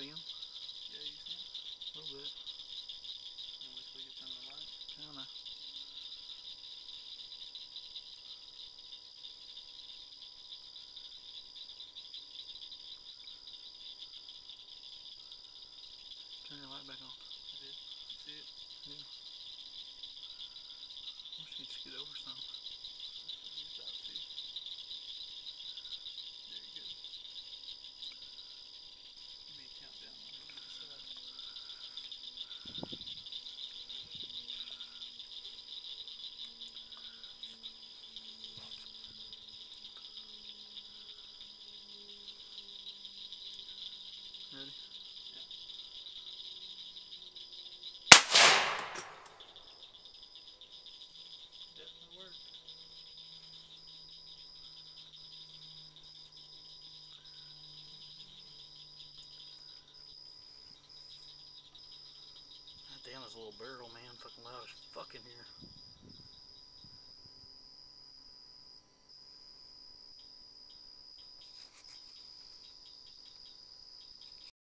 see him? Yeah, you see him? A little bit. You wish we could turn the light? Kinda. Turn your light back on. Little barrel, man. Fucking loud as fuck in here.